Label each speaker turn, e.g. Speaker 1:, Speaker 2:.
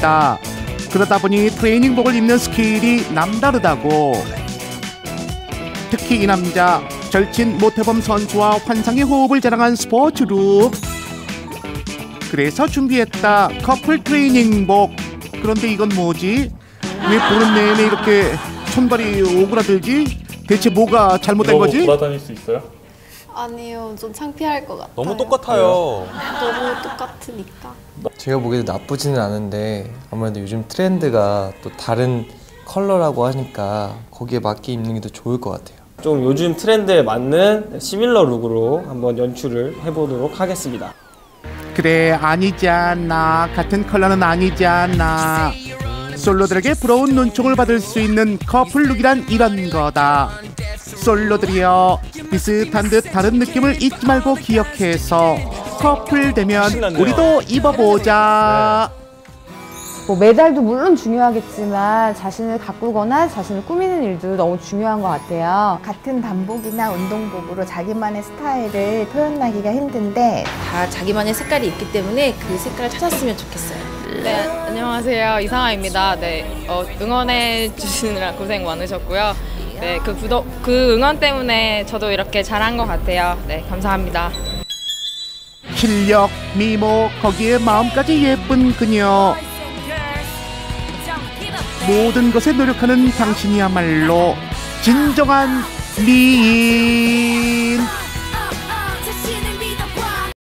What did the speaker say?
Speaker 1: 있다. 그러다 보니 트레이닝복을 입는 스킬이 남다르다고. 특히 이 남자 절친 모태범 선수와 환상의 호흡을 자랑한 스포츠룩. 그래서 준비했다 커플 트레이닝복. 그런데 이건 뭐지? 왜 보는 내내 이렇게 손발이 오그라들지? 대체 뭐가 잘못된 거지?
Speaker 2: 돌아다닐 수 있어요?
Speaker 3: 아니요, 좀 창피할 것 같아요.
Speaker 4: 너무 똑같아요.
Speaker 3: 너무 똑같으니까.
Speaker 5: 제가 보기에도 나쁘지는 않은데 아무래도 요즘 트렌드가 또 다른 컬러라고 하니까 거기에 맞게 입는 게 더 좋을 것 같아요.
Speaker 6: 좀 요즘 트렌드에 맞는 similar look으로 한번 연출을 해보도록 하겠습니다.
Speaker 1: 그래 아니지 않나 같은 컬러는 아니지 않나 솔로들에게 부러운 눈총을 받을 수 있는 커플 룩이란 이런 거다 솔로들이여 비슷한 듯 다른 느낌을 잊지 말고 기억해서 커플 되면
Speaker 4: 신났네요.
Speaker 1: 우리도 입어보자
Speaker 7: 뭐 메달도 물론 중요하겠지만 자신을 가꾸거나 자신을 꾸미는 일도 너무 중요한 것 같아요.
Speaker 8: 같은 단복이나 운동복으로 자기만의 스타일을 표현하기가 힘든데
Speaker 9: 다 자기만의 색깔이 있기 때문에 그 색깔을 찾았으면 좋겠어요.
Speaker 10: 네, 안녕하세요. 이상아입니다. 네, 어, 응원해 주시느라 고생 많으셨고요. 네, 그 구독, 그 응원 때문에 저도 이렇게 잘한 것 같아요. 네, 감사합니다.
Speaker 1: 실력 미모 거기에 마음까지 예쁜 그녀. 모든 것에 노력하는 당신이야말로 진정한 미인